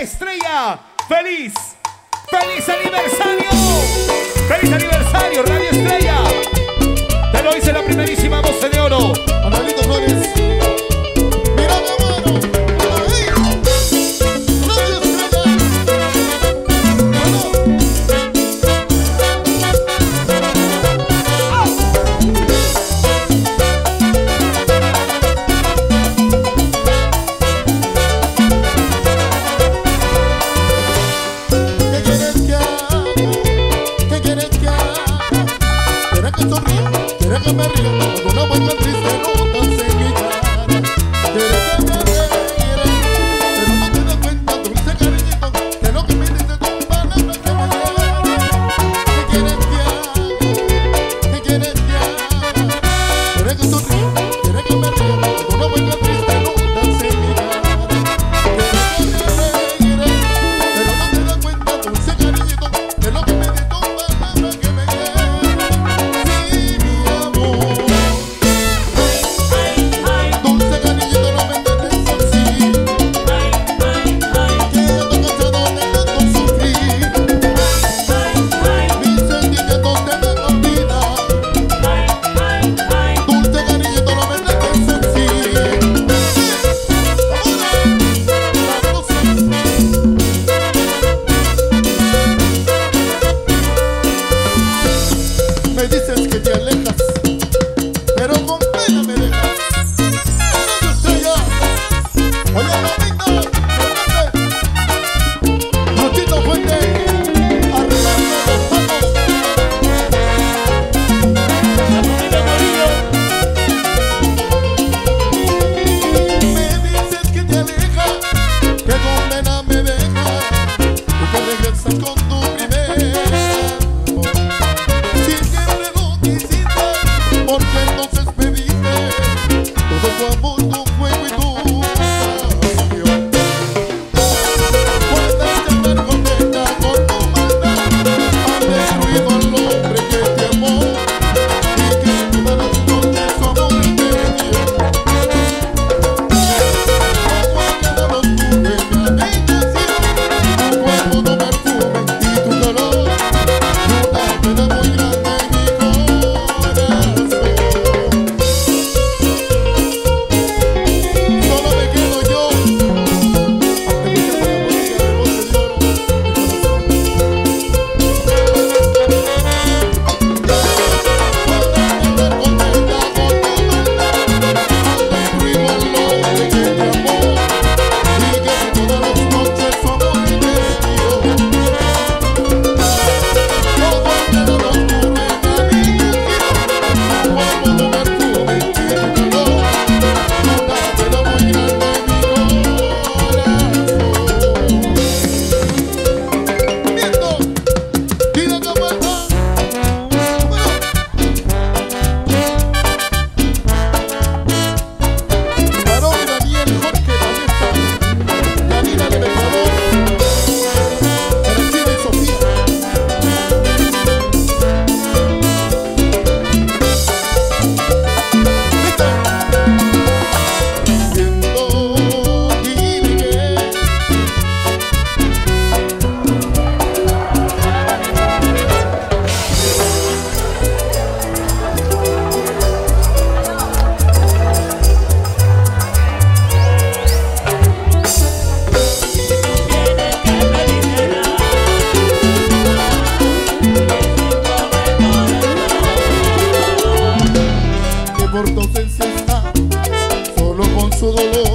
Estrella. ¡Feliz! ¡Feliz aniversario! ¡Feliz aniversario, Radio Estrella! Te lo hice la primerísima voz de oro. Manuelito Flores. por tu ausencia está, solo con su dolor.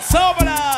Sobra!